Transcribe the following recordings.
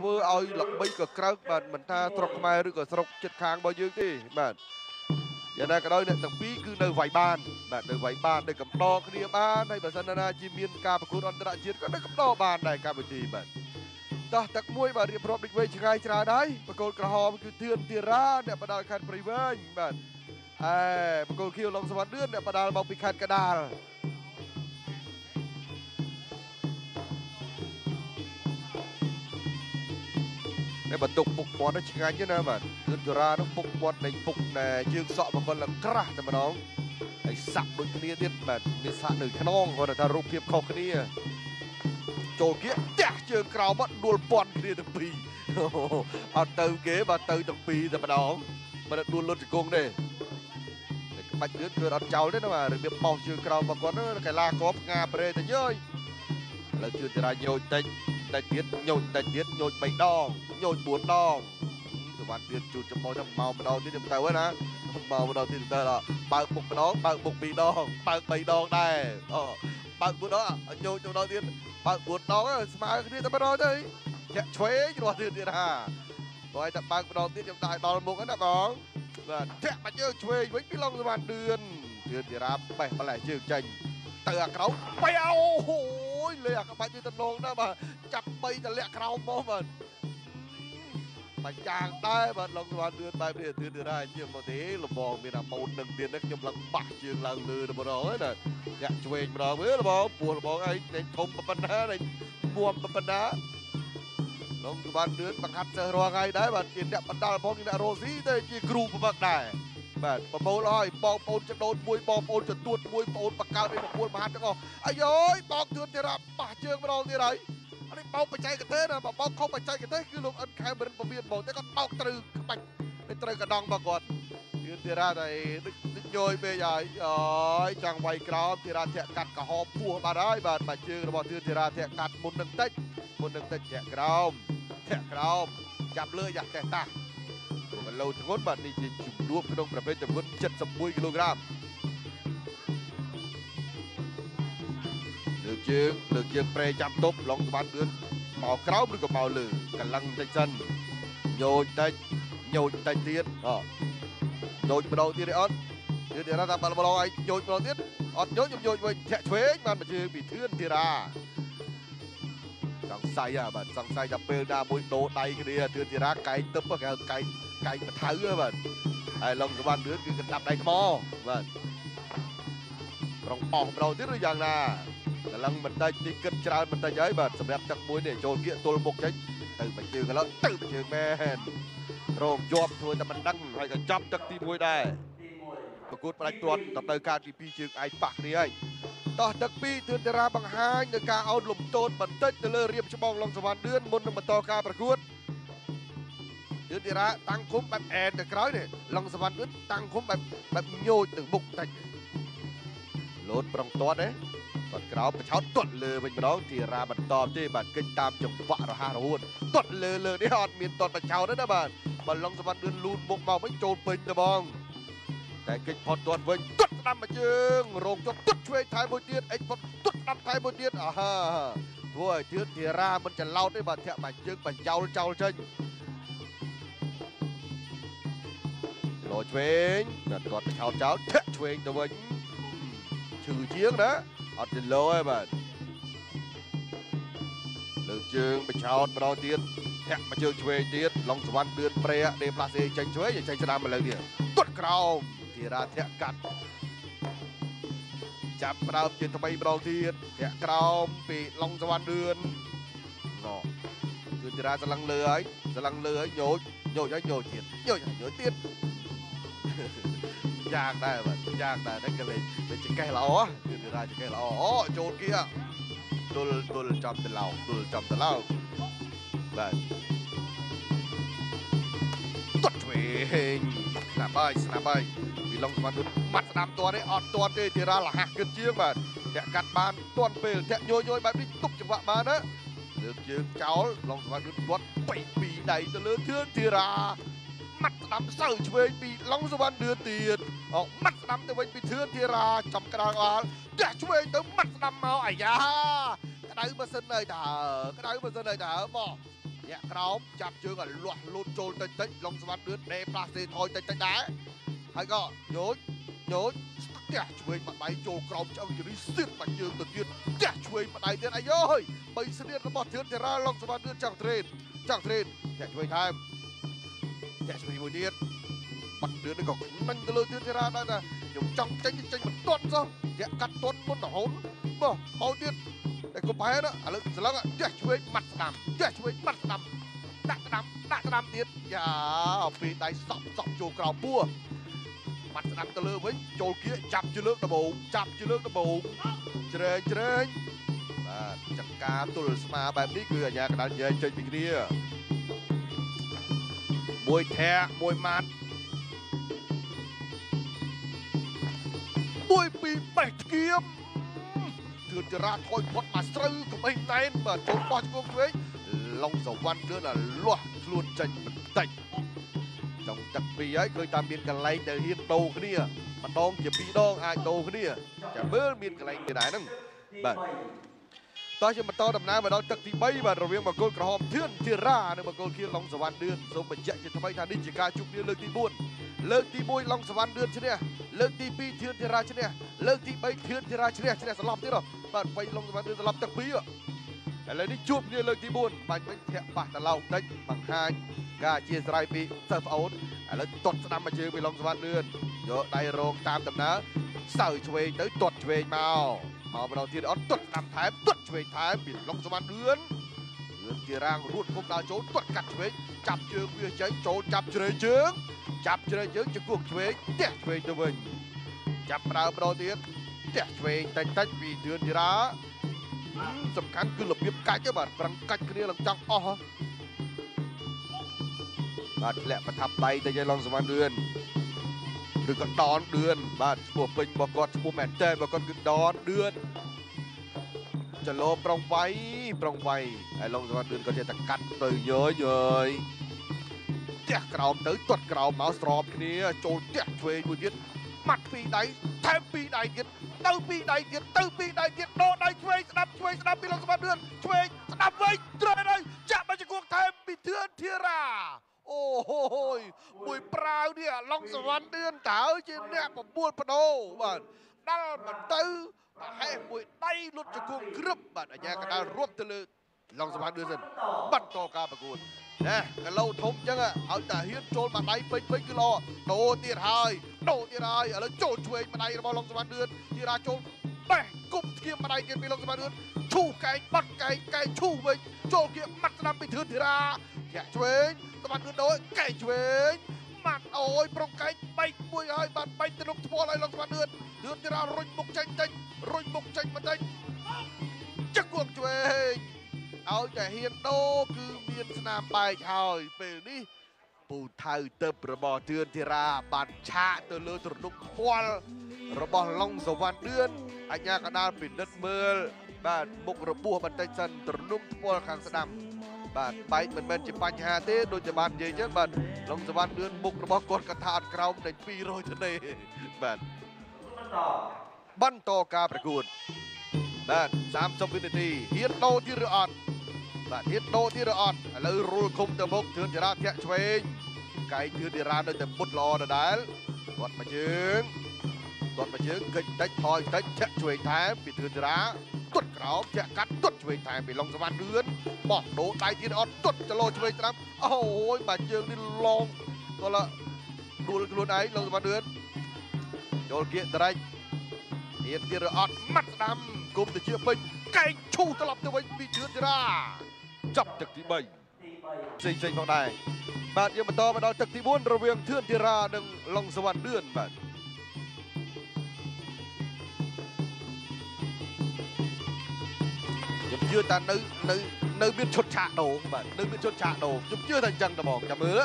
ធ្វើឲ្យល្បីក៏ក្រើកបាទមិនថាស្រុកខ្មែរឬក៏ស្រុកជិតខាងរបស់យើងទេបាទយ៉ាងណាក៏ដោយអ្នកទាំងពីរគឺនៅវាយបានបាទនៅវាយបាននៅកំដរគ្នាបានហើយបើសិនណាជាមានការប្រកួតអន្តរជាតិក៏នៅកំដរបានដែរកម្មវិធីបាទតោះទឹកមួយបាទរៀបរាប់ដូចវែងឆ្ងាយច្រើនហើយបកគោលក្រហមគឺធឿនទីរ៉ាអ្នកបដាល់ខេត្តព្រៃវែងបាទអែបកគោលខៀវឡុងសវណ្ណឿនអ្នកបដាល់មកពីខេត្តកដាល តែបន្ទុកពុកពាត់ទៅឆ្ងាញ់ណាស់បាទគឺចរានោះពុកពាត់នៃពុកណែជើងសក់បកលឡើងក្រាស់តែម្ដងហើយសាក់ដូចគ្នាទៀតបាទមានសាក់នៅខ្នងគាត់ថារូបភាពខុសគ្នាចូលគៀទះជើងក្រោមមកដួលពាន់គ្នាទាំងពីរអត់ទៅគេបាទទៅទាំងពីរតែម្ដងមិនដួលលុតជង្គង់ទេក្បាច់លឿនគឺអត់ចោលទេណាបាទរបៀបបោសជើងក្រោមរបស់គាត់កីឡាករផ្ងាប្រេទៅយើយឥឡូវជឿតារាញោចតិច តិចទៀតញោចតិចទៀតញោច3ដងញោច4ដងសវណ្ណទៀតជូតចំបោទៅមកម្ដងទៀតទៅហើយណាមកម្ដងទៀតទៅបើកមុខម្ដងបើកមុខ2ដងបើក3ដងដែរអូបើក4ដងញោចម្ដងទៀតបើក4ដងស្មើគ្នាតែម្ដងទៅចាក់ឆ្វេងរស់ទៀតទៀតហាបើឲ្យតែបើកម្ដងទៀតខ្ញុំដាក់ដល់មុខណាបងបាទធាក់បាច់យើងឆ្វេងវិញពីឡុងសវណ្ណឌឿនឌឿនទីរ៉ាបេះម្លេះជើងចាញ់ទៅអាក្រោមបែអូ យលេអាក្បាច់នេះតំណងណាបាទចាប់3តម្លាក់ក្រោមមកបាទបាច់យ៉ាងដែរបាទឡុងសវណ្ណឌឿនបែបនេះឌឿនទីរ៉ាញៀមមកទេលបងមានអាម៉ូននឹងទៀតនេះខ្ញុំឡើងបាក់ជើងឡើងលើទៅម្ដងហើយណាចាក់ឆ្វេងម្ដងមើលលបងពោះលបងឯងតែធំប៉ុណ្ណាតែមួមប៉ុណ្ណាឡុងសវណ្ណឌឿនបង្ហាត់សិស្សរាល់ថ្ងៃដែរបាទជាអ្នកបណ្ដាលផងជាអ្នករស់ស៊ីទៅជាគ្រូប្រវឹកដែរ បាទប្រមូលឲ្យបងប្អូនចដូនមួយបងប្អូនចទួតមួយបងប្អូនបកកើតឲ្យប្រពន្ធមហាទាំងអស់អាយយបងទួតទៀតប៉ះជើងម្ដងទៀតហើយអានេះបោកបច្ចេកទេសណាបោកខុសបច្ចេកទេសគឺលោកអិនខែមរិនពមៀនបងតែគាត់បោកត្រូវក្បាច់ទៅត្រូវកដងរបស់គាត់ទៀតទៀតរ៉ាតែដូចដូចញយពេកហើយអើយចង់វាយក្រោមទៀតរ៉ាធាក់កាត់កហបពោះបាត់ហើយបាទបាទជើងរបស់ទៀតទៀតរ៉ាធាក់កាត់មុននឹងតិចមុននឹងតិចធាក់ក្រោមធាក់ក្រោមចាប់លើយ៉ាស់តេះតា គីឡូធ្ងន់បាទនេះជាជំនួបក្នុងប្រភេទទម្ងន់71គីឡូក្រាមលើកជើងលើកជើងប្រេចាំទប់ឡុងស្បាត់លឿនមកក្រោមឬក៏មកលើកលឹងតិចសិនញោចតិចញោចតិចទៀតអញោចម្ដងទៀតទេអត់ទៀតទេរ៉ាថាបាល់ម្ដងឯងញោចម្ដងទៀតអត់ញោចខ្ញុំញោចវិញធាក់ឆ្វេងបានមកជើងពីធឿនធីរ៉ា សង្ស័យបាទសង្ស័យថាពេលណាមួយដោដៃគ្នាធឿនធីរ៉ាកែងទឹកគេហៅកែងកែងបថៅបាទហើយឡុងសវណ្ណលឿនគឺកណ្ដាប់ដៃថ្មបាទប្រងអស់ម្ដងទៀតឬយ៉ាងណាកលឹងបន្តិចនេះគិតច្រើនបន្តិចហើយបាទសម្រាប់ទឹកមួយនេះចូលគៀកទល់មុខចេញទៅមួយជើងកន្លងទៅមួយជើងមែនរងជាប់ធ្វើតែមិនដឹងហើយក៏ចាប់ទឹកទី1ដែរប្រកួតផ្ដាច់ទាត់ទៅការទី2ជើងឯងប៉ះគ្នាហើយ តោះទឹកពីរទឿនតារាបង្ហាញនៅការអោនលំទោនបន្តិចទៅលើរៀបច្បងឡុងសវណ្ណលឿនមុននឹងបន្តការប្រកួតយឺតទីរ៉ាតាំងឃុំបែបអែនទៅក្រោយនេះឡុងសវណ្ណយឺតតាំងឃុំបែបបែបញោចទៅមុខតិចលោតប្រងទាត់ទេគាត់ក្រោមបឆោតទាត់លើវិញម្ដងទីរ៉ាបន្តទេបាទកិច្ចតាមចង្វាក់រហ័សរហួនទាត់លើលើនេះអត់មានទាត់បឆោតទេណាបាទបើឡុងសវណ្ណយឺតលូនមុខមកវិញចូលពេញទៅបងតែកិច្ចផុតទាត់វិញទាត់ ស្ដាំមកជើងរងចុកទាត់ឆ្វេងថែមួយទៀតអិចផុតទាត់ស្ដាំថែមួយទៀតអាហាធ្វើឲ្យធឿនធីរ៉ាមិនច្រឡោតទេបាទធាក់បាច់ជើងបញ្ចោលចោលចេញលោឆ្វេងគាត់គាត់ឆោតចោលធាក់ឆ្វេងទៅវិញឈឺជាងណាអត់ទៅលោទេបាទលើកជើងបញ្ឆោតម្ដងទៀតធាក់មកជើងឆ្វេងទៀតឡុងសវណ្ណលឿនប្រេដេផ្លាសេចេញឆ្វេងចេញស្ដាំមកលើទៀតទាត់ក្រោមធីរ៉ាធាក់កាត់ ចាប់ផ្ដើមជាថ្មីម្ដងទៀតធាក់ក្រោមពីឡុងសវណ្ណលឿនណោគឺធីរ៉ាស្លឹងលើហើយស្លឹងលើហើយញោចញោចហើយញោចទៀតញោចហើយញោចទៀតយ៉ាងដែរបាទយ៉ាងដែរតែកលេចវាចង្កេះល្អគឺធីរ៉ាចង្កេះល្អអូចូលគៀទល់ទល់ចំទៅឡោទល់ចំទៅឡោបាទទាត់ឆ្វេង ស្នាប់ហើយស្នាប់ហើយពីឡុងសវណ្ណម៉ាត់ស្ដាំទាត់ទេអត់ទាត់ទេធីរ៉ាលះគិតជាងបាទតាក់កាត់បានទាន់ពេលតាក់ញយយបែបនេះទប់ចង្វាក់បានណាលើកជើងចោលឡុងសវណ្ណគាត់បេះពីដៃទៅលើធឿនធីរ៉ាម៉ាត់ស្ដាំសៅឆ្វេងពីឡុងសវណ្ណឌឿនទៀតអម៉ាត់ស្ដាំទៅវិញពីធឿនធីរ៉ាចំក្តៅអល់តាក់ឆ្វេងទៅម៉ាត់ស្ដាំមកអាយ៉ាក្តៅម៉ាស៊ីនហើយតើក្តៅម៉ាស៊ីនហើយតើបោះយ ញាក់ក្រោមចាប់ជើងឲ្យលាស់លូនចូលតិចតិចឡុងសវណ្ណលឿនដេផ្លាស់ទេថយតិចតិចដែរហើយក៏ញូចញូចស្ទះឆ្វេងម្ដាយចូលក្រោមឆ្អឹងជរីសៀតបាច់ជើងទៅទៀតស្ទះឆ្វេងម្ដាយទៀតអាយអើយបីស្នៀតរបស់ធឿនធារាឡុងសវណ្ណលឿនចង់ត្រេនចង់ត្រេនចាក់ឆ្វេងថែមចាក់ឆ្វេងមួយទៀតបាត់លឿននេះក៏ខ្មាញ់ទៅលើធឿនធារាដែរថាខ្ញុំចង់ចេញចេញមិនទាន់សោះចាក់កាត់ទាន់មុនរហូតមកហោទៀត តែកុំបែរណាឥឡូវស្លឹងចាក់ឆ្វេងបាត់ស្ដាំចាក់ឆ្វេងបាត់ស្ដាំដាក់ស្ដាំដាក់ស្ដាំទៀតយ៉ាពេលដៃសប់សប់ចូលក្រោមពោះបាត់ស្ដាំទៅលើវិញចូលគៀកចាប់ជាលើកដំបូងចាប់ជាលើកដំបូងជ្រែងជ្រែងបាទចង្ការទល់ស្មាបែបនេះគឺអាញាកណ្ដាលញែងចេញពីគ្នាមួយធាក់មួយម៉ាត់មួយពីរបេះធ្គាម ទឿនចរាថយផុតមកស្រូវក្បេងណែនបាទចូលបោះជង្គង់ឆ្វេងឡុងសវណ្ណលឿនអាលាស់ខ្លួនចេញបន្តិចចង់ទឹកពីរហើយឃើញថាមានកន្លែងដែលហ៊ានដូរគ្នាម្ដងជាពីរដងអាចដូរគ្នាចាំមើលមានកន្លែងទៀតដែរហ្នឹងបាទតោះជាបន្តដំណើរមកដល់ទឹកទី3បាទរវាងបង្គោលក្រហមធឿនធីរ៉ានិងបង្គោលខៀវឡុងសវណ្ណលឿនសូមបញ្ជាក់ជាថ្មីថានេះជាការជួបគ្នាលើកទី4 លើកទី1ឡុងសវណ្ណលឿនឈ្នះលើកទី2ធឿនធីរ៉ាឈ្នះលើកទី3ធឿនធីរ៉ាឈ្នះឈ្នះសន្លប់ទៀតហ៎បាទបីឡុងសវណ្ណលឿនសន្លប់ទឹកពីរឥឡូវនេះជួបគ្នាលើកទី4បាច់វិញធាក់ប៉ះតឡោកតិចបង្ហាញការអធិស្ឋានពីសិស្សប្អូនឥឡូវទាត់ស្ដាំមកជើងពីឡុងសវណ្ណលឿនយកដៃរងតាមដំណើរសើឆ្វេងទៅទាត់ឆ្វេងមកមកម្ដងទៀតអត់ទាត់ស្ដាំថែមទាត់ឆ្វេងថែមពីឡុងសវណ្ណលឿន លឿនជារាងរួតគុំដល់ចូលទាត់កាត់ឆ្វេងចាប់ជើងវាចេញចូលចាប់ជ្រេជើងចាប់ជ្រេជើងជង្គង់ឆ្វេងទះឆ្វេងទៅវិញចាប់ប្រើម្ដងទៀតទះឆ្វេងតិចតិចពីធឿនធីរ៉ាសំខាន់គឺរបៀបកាច់ទេបាទប្រឹងកាច់គ្នាឡើងចង់អស់ហ៎បាទធ្លាក់ប្រថាប់ដៃទៅឲ្យឡុងសវណ្ណលឿនឬក៏ដនឌឿនបាទឈ្មោះពេញរបស់គាត់ឈ្មោះមែនតើរបស់គាត់គឺដនឌឿន ចលោប្រុងវាយប្រុងវាយហើយឡុងសវណ្ណលឿនក៏ចេះតែកាត់ទៅយយយទះក្រោមទៅទាត់ក្រោមមកស្របគ្នាចូលទះឆ្វេងមួយទៀតម៉ាត់ពីរដៃថែមពីរដៃទៀតទៅពីរដៃទៀតទៅពីរដៃទៀតដោដៃឆ្វេងស្ដាប់ឆ្វេងស្ដាប់ពីឡុងសវណ្ណលឿនឆ្វេងស្ដាប់វិញត្រូវហើយចាក់មកជង្គង់ថែមពីធឿនធារាអូហូយមួយប្រាវនេះឡុងសវណ្ណលឿនតើជាអ្នកបបួលបដោបាទ ដាល់មកទៅប្រហែលមួយដៃលុតជង្គង់ក្រឹបបាទអាញាកដាលរត់ទៅលើឡុងសវណ្ណលឿនសិនបាត់តការប្រកួតណាគីឡូធំអញ្ចឹងឲ្យតាហ៊ានចូលមួយដៃពេញពេញគឺល្អដូរទៀតហើយដូរទៀតហើយឥឡូវចូលឆ្វេងមួយដៃរបស់ឡុងសវណ្ណលឿនទីរាចូលបេះគប់ស្គៀមមួយដៃទៀតពីឡុងសវណ្ណលឿនឈូសកែងបាត់កែងកែងឈូសវិញចូលគៀម៉ាត់ស្ដាំពីធឿនធីរាធាក់ឆ្វេងសវណ្ណលឿនដូរកែងឆ្វេងម៉ាត់ អូយប្រុងកែងបែកមួយហើយបាទបែកទៅនុកថ្មឲ្យឡុងសវណ្ណលឿនធឿនធីរារុញមុខចេញតិចរុញមុខចេញបន្តិចចឹកគួងឆ្វេងឲ្យតែហ៊ានដូរគឺមានស្នាមបែកហើយពេលនេះពូថៅទៅរបស់ទឿនធីរាបានឆាកទៅលើទ្រនុកខ្វល់របស់ឡុងសវណ្ណលឿនអញ្ញាកដាលពិនិត្យមើលបាទមុខរបួសបន្តិចសិនទ្រនុកខ្វល់ខាងស្ដាំ បាទបែកមិនមែនជាបញ្ហាទេដូចជាបាននិយាយចឹងបាទឡុងសវណ្ណលឿនមុខរបស់គាត់កថាអត់ក្រោមតែ200ទៅទេបាទបន្តការប្រកួតបាទ30វិនាទីហ៊ានដូរទៀតឬអត់បាទហ៊ានដូរទៀតឬអត់ឥឡូវរុលឃុំទៅមុខធឿនចរាធាក់ឆ្វេងកែងធឿនចរានៅតែមុតល្អដដែលគាត់មកជើងគាត់មកជើងកិច្ចតិចថយតិចធាក់ឆ្វេងថែមពីធឿនចរា ទុតក្រោមធាក់កាត់ទុតឆ្វេងថែមពីឡុងសវណ្ណលឿនបោះដូរដៃទៀតអត់ទុតចលោឆ្វេងស្ដាំអូយបាទជើងនេះឡងគាត់ដួលខ្លួនឯងឡុងសវណ្ណលឿនចូលគៀកត្រេចហ៊ានទៀតឬអត់ម៉ាត់ស្ដាំគុំទៅជាពេញកែងឈូសត្រឡប់ទៅវិញពីធឿនចរាចាប់ទឹកទី3ផ្សេងផ្សេងផងដែរបាទយើងបន្តមកដល់ទឹកទី4រវាងធឿនធីរានិងឡុងសវណ្ណលឿនបាទ ខ្ញុំជឿថានៅនៅនៅមានឈុតឆាកដោបាទនៅមានឈុតឆាកដោខ្ញុំជឿថាអញ្ចឹងតែហ្មងចាំមើល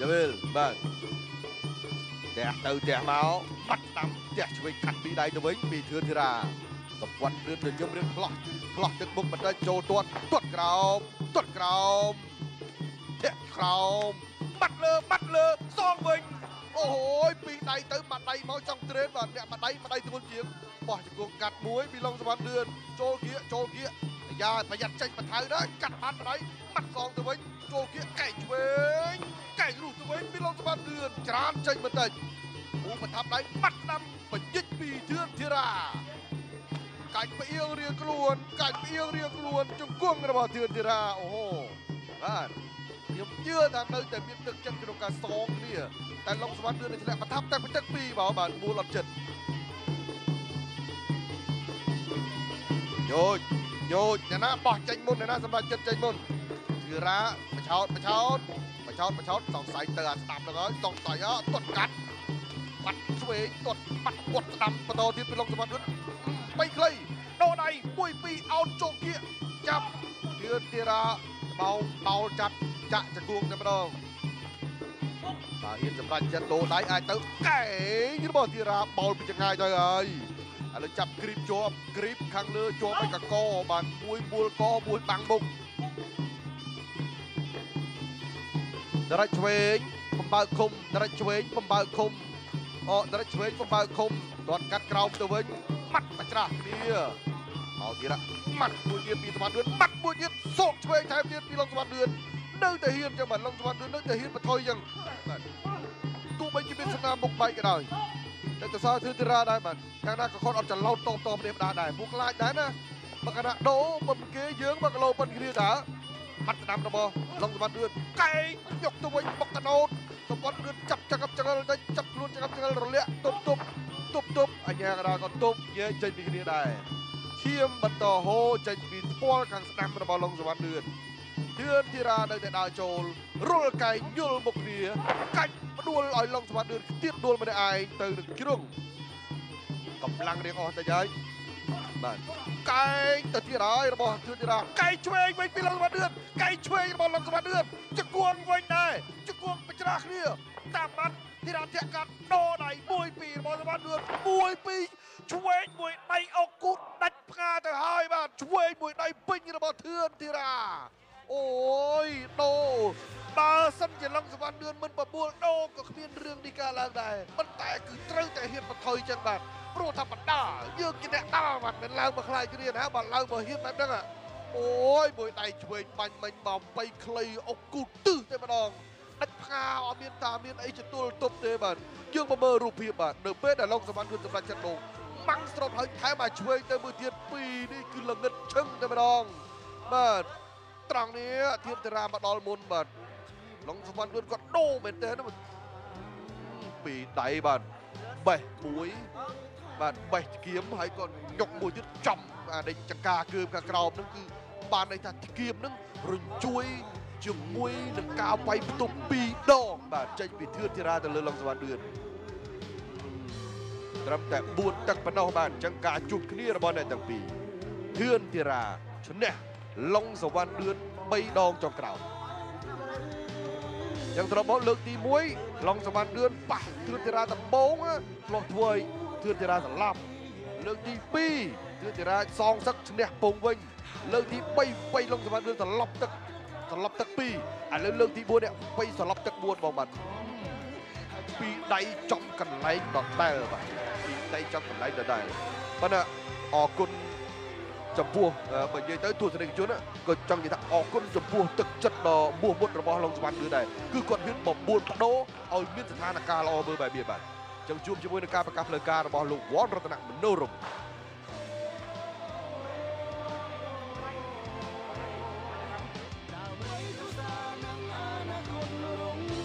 ចាំមើលបាទផ្ទះទៅផ្ទះមកបាត់តាមផ្ទះឆ្វេងខាត់ពីដៃទៅវិញពីធឿនធីរាសម្ព័ន្ធលឿនទៅខ្ញុំរៀនផ្លោះផ្លោះទឹកមុខបន្តិចចូលទាត់ទាត់ក្រោមទាត់ក្រោមធាក់ក្រោមបាត់លើបាត់លើសងវិញអូយពីដៃទៅមួយដៃមកចង់ត្រេនបាទអ្នកមួយដៃមួយដៃធ្ងន់ជាងបោះជង្គង់កាត់មួយពីឡុងសវណ្ណលឿនចូលគៀកចូលគៀកអា យ៉ាប្រយ័ត្នចេញបន្ថៅដែរកាត់បានមួយដៃម៉ាត់សងទៅវិញចូលគៀកកែងឆ្វេងកែងរុះទៅវិញពីលោកសម្បត្តិលឿនច្រានចេញបន្តិចពូប្រថាប់ដៃម៉ាត់ដាំបញ្ញិចពីធឿនធីរាកាច់ផ្អៀងរៀងខ្លួនកាច់ផ្អៀងរៀងខ្លួនជង្គង់របស់ធឿនធីរាអូហូបាទខ្ញុំជឿថានៅតែមានទឹកចិត្តក្នុងការសងគ្នាតែលោកសម្បត្តិលឿននឹងឆ្លាក់ប្រថាប់តែពីទឹកពីរបាទបាទមូលអត់ចិត្តយោជ យោជអ្នកណាបោះចេញមុនអ្នកណាសម្រាប់ចិត្តចេញមុនធីរាបឆោតបឆោតបឆោតបឆោតសង្ស័យទៅអាស្ដាប់ហ្នឹងហើយសង្ស័យអត់ទាត់កាត់បាត់ឆ្វេងទាត់បាត់គាត់ស្ដាំបន្តទៀតពីលោកសម្បត្តិលឿនបីខ្លីដោដៃមួយពីរអោនចូលគៀកចាប់ធឿនធីរាបោបោលចាប់ចាក់ចង្គង់តែម្ដងបាទហ៊ានសម្រាប់ចិត្តលោដៃអាចទៅកែងរបស់ធីរាបោលពីចង្ងាយទៅហើយ ឥឡូវចាប់គ្រីបជាប់គ្រីបខាងលើជាប់ឲ្យកកបាទមួយមូលកមួយបាំងមុខដរិចឆ្វេងបំបើកឃុំដរិចឆ្វេងបំបើកឃុំអូដរិចឆ្វេងបំបើកឃុំទាត់កាត់ក្រោមទៅវិញម៉ាត់បច្រាស់គ្នាមកទៀតម៉ាត់មួយទៀតពីសម្បត្តិលឿនម៉ាត់មួយទៀតសោកឆ្វេងថែមទៀតពីលោកសម្បត្តិលឿននៅតែហ៊ានចឹងបាទលោកសម្បត្តិលឿននៅតែហ៊ានបន្ថយចឹងបាទទោះបីជាមានស្នាមមុខបែកក៏ដោយ តែទៅសល់គឺទីរ៉ាដែរបាទខាងណាក៏គាត់អត់ចន្លោតតបតបគ្នាម្ដងដែរពួកខ្លាចដែរណាបើកណាដូមិនគេយើងបើគីឡូប៉ុនគ្នាតើហាត់ស្ដាំរបស់ឡុងសម្បត្តិលឿនកែងយកទៅវិញបុកកណោតសម្បត្តិលឿនចាប់ចង្កប់ចង្អិលទៅចាប់ខ្លួនចង្កប់ចង្អិលរលាក់ទប់ទប់ទប់ទប់អញ្ញាកណាក៏ទប់និយាយចេញពីគ្នាដែរឈាមបន្តហូរចេញពីថ្ពាល់ខាងស្ដាំរបស់ឡុងសម្បត្តិលឿន ធឿនធីរានៅតែដើរចូលរុលកែងយល់មុខគ្នាកាច់ផ្ដួលឲ្យឡុងសម្បត្តិលឿនទៀតដួលម្នាក់ឯងទៅនឹងជ្រុងកម្លាំងរៀងអស់ទៅហើយបាទកែងទៅទៀតហើយរបស់ធឿនធីរាកែងឆ្វេងវិញពីឡុងសម្បត្តិលឿនកែងឆ្វេងរបស់ឡុងសម្បត្តិលឿនជង្គង់វិញដែរជង្គង់បច្រាស់គ្នាតាមបាត់ធីរាធាក់កាត់ដោដៃមួយពីររបស់សម្បត្តិលឿនមួយពីរឆ្វេងមួយដៃអុកគូតដាច់ផ្កាទៅហើយបាទឆ្វេងមួយដៃពេញរបស់ធឿនធីរា អូយដូបើសិនជាឡុងសវណ្ណលឿនមិនបបួលដូក៏គ្មានរឿងនេះកើតឡើងដែរប៉ុន្តែគឺត្រូវតែហ៊ានបន្ថយចឹងបាទព្រោះថាបណ្ដាយើងជាអ្នកដើរបាទមិនឡើងមកខ្លាយគ្រាណាបើឡើងមកហ៊ានបែបហ្នឹងអាអូយមួយដៃឆ្វេងបាញ់មិញមកបីខ្លីអុកគូទឹះតែម្ដងដាច់ផ្កាអត់មានតាមានអីចតុលទប់ទេបាទយើងមកមើលរូបភាពបាទនៅពេលដែលឡុងសវណ្ណលឿនសម្រាប់ចិត្តដូម៉ាំងស្រុតហើយថែមមកឆ្វេងទៅមួយទៀតពីរនេះគឺល្ងិតឈឹងតែម្ដងបាទ ត្រង់នេះធៀបតារាមកដល់មុនបាទឡុងសុវណ្ណលឿនគាត់ដូរមែនទែនណាពីដៃបាទបេះមួយបាទបេះធ្គាមហើយក៏ញុកមួយទៀតចំអាដេញចង្ការគឺខាងក្រោមហ្នឹងគឺបានន័យថាធ្គាមហ្នឹងរញ្ជួយជាមួយនឹងការវាយផ្ទុំពីរដងបាទចេញពីធឿនតារាទៅលើឡុងសុវណ្ណលឿនត្រឹមតែ4ទឹកប៉ុណ្ណោះបាទអញ្ចឹងការជួបគ្នារបស់អ្នកទាំងពីរធឿនតារាឈ្នះ ឡុងសវណ្ណលឿន3ដងចុងក្រោយយ៉ាងត្រមកលើកទី1ឡុងសវណ្ណលឿនប៉ះទឿនតារាដំបងឆ្លោះធ្វើឲ្យទឿនតារាស្លាប់លើកទី2ទឿនតារាសងសឹកឈ្នះពងវិញលើកទី3បីឡុងសវណ្ណលឿនត្រឡប់ទឹកត្រឡប់ទឹក2ឥឡូវលើកទី4នេះបីត្រឡប់ទឹក4បងបាទពីដៃចំកន្លែងដដែលបាទពីដៃចំកន្លែងដដែលប៉ុន្តែអរគុណ ចំពោះអឺបើនិយាយទៅទស្សនិកជនក៏ចង់និយាយថាអរគុណចំពោះទឹកចិត្តដ៏មោះមុតរបស់លោកសវណ្ណគឺដែរគឺគាត់ហ៊ានបបួលបដូរឲ្យមានស្ថានភាពល្អមើលបែបនេះបាទចឹងជួបជាមួយនឹងការប្រកាសផ្លូវការរបស់លោកវ៉ាន់រតនៈមនោរម្យ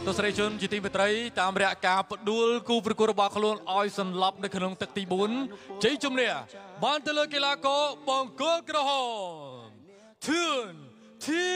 ទស្សនិកជនជាទីមេត្រីតាមរយៈការផ្ដួលគូប្រកួតរបស់ខ្លួនឲ្យសន្លប់នៅក្នុងទឹកទី4ជ័យជំនះបានទៅលើកីឡាករបង្គោលក្រហមធឿនធា